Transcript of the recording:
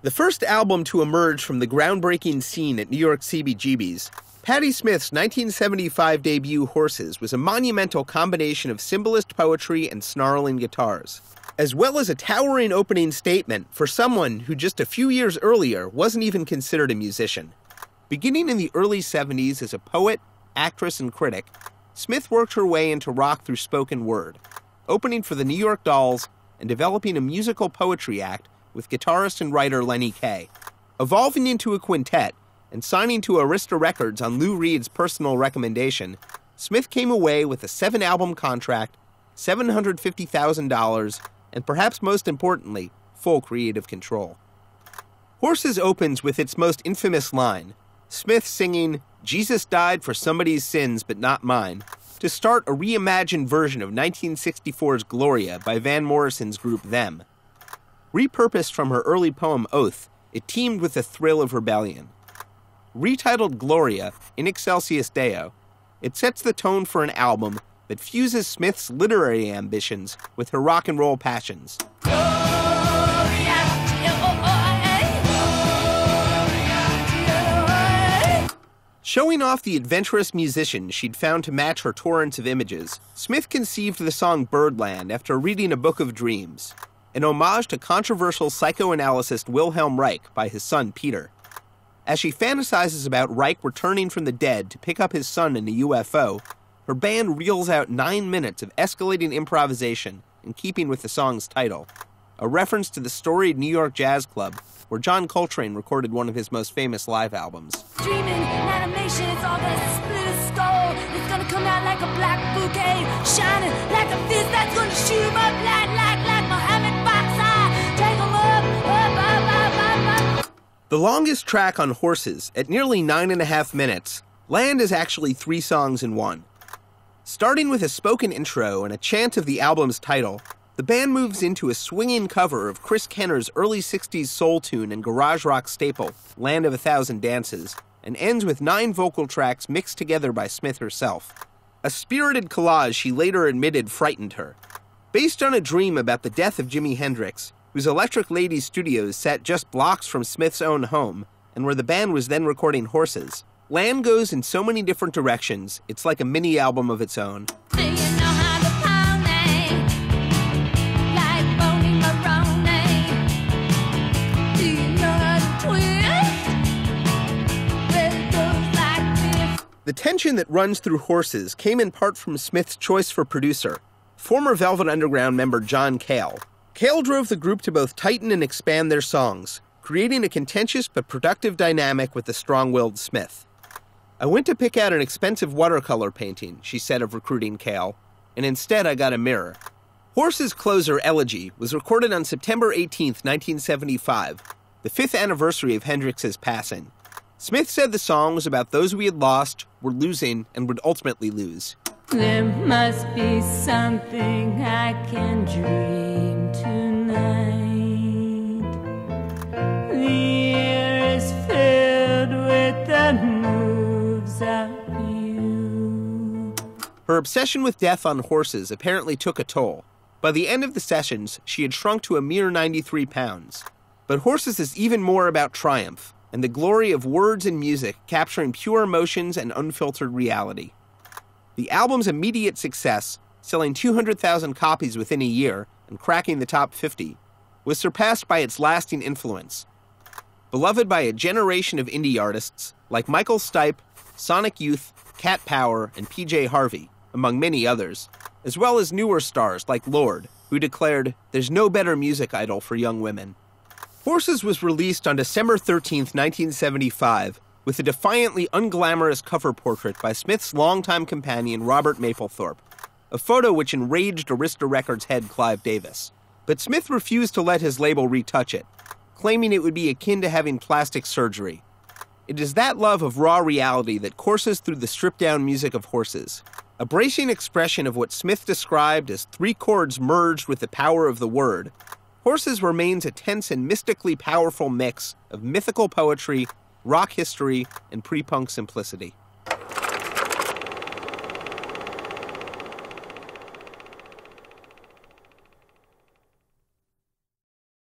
The first album to emerge from the groundbreaking scene at New York CBGB's, Patti Smith's 1975 debut Horses was a monumental combination of symbolist poetry and snarling guitars, as well as a towering opening statement for someone who just a few years earlier wasn't even considered a musician. Beginning in the early 70s as a poet, actress, and critic, Smith worked her way into rock through spoken word, opening for the New York Dolls and developing a musical poetry act with guitarist and writer Lenny Kaye. Evolving into a quintet and signing to Arista Records on Lou Reed's personal recommendation, Smith came away with a seven album contract, $750,000, and perhaps most importantly, full creative control. Horses opens with its most infamous line Smith singing, Jesus died for somebody's sins but not mine, to start a reimagined version of 1964's Gloria by Van Morrison's group Them. Repurposed from her early poem Oath, it teemed with the thrill of rebellion. Retitled Gloria, in excelsis Deo, it sets the tone for an album that fuses Smith's literary ambitions with her rock and roll passions. Showing off the adventurous musician she'd found to match her torrents of images, Smith conceived the song Birdland after reading a book of dreams, an homage to controversial psychoanalyst Wilhelm Reich by his son Peter. As she fantasizes about Reich returning from the dead to pick up his son in a UFO, her band reels out nine minutes of escalating improvisation in keeping with the song's title, a reference to the storied New York Jazz Club, where John Coltrane recorded one of his most famous live albums. Dreaming animation, it's all gonna split a skull. It's gonna come out like bouquet, shining like a fist that's gonna shoot up like, like, Mohammed Boxer. Up, up, up. The longest track on Horses, at nearly nine and a half minutes, Land is actually three songs in one. Starting with a spoken intro and a chant of the album's title, the band moves into a swinging cover of Chris Kenner's early 60s soul tune and garage rock staple, Land of a Thousand Dances, and ends with nine vocal tracks mixed together by Smith herself. A spirited collage she later admitted frightened her. Based on a dream about the death of Jimi Hendrix, whose Electric Lady Studios sat just blocks from Smith's own home, and where the band was then recording Horses, Land goes in so many different directions, it's like a mini album of its own. Do The tension that runs through Horses came in part from Smith's choice for producer, former Velvet Underground member John Cale. Cale drove the group to both tighten and expand their songs, creating a contentious but productive dynamic with the strong willed Smith. I went to pick out an expensive watercolor painting, she said of recruiting Cale, and instead I got a mirror. Horse's closer, Elegie, was recorded on September 18, 1975, the fifth anniversary of Hendrix's passing. Smith said the song was about those we had lost, were losing, and would ultimately lose. There must be something I can dream tonight. The air is filled with the moves of you. Her obsession with death on horses apparently took a toll. By the end of the sessions, she had shrunk to a mere 93 pounds. But Horses is even more about triumph and the glory of words and music capturing pure emotions and unfiltered reality. The album's immediate success, selling 200,000 copies within a year and cracking the top 50, was surpassed by its lasting influence. Beloved by a generation of indie artists like Michael Stipe, Sonic Youth, Cat Power, and PJ Harvey, among many others, as well as newer stars like Lorde, who declared, There's no better music idol for young women. Horses was released on December 13, 1975, with a defiantly unglamorous cover portrait by Smith's longtime companion Robert Mapplethorpe, a photo which enraged Arista Records head Clive Davis. But Smith refused to let his label retouch it, claiming it would be akin to having plastic surgery. It is that love of raw reality that courses through the stripped down music of horses, a bracing expression of what Smith described as three chords merged with the power of the word. Horses remains a tense and mystically powerful mix of mythical poetry, rock history, and pre punk simplicity.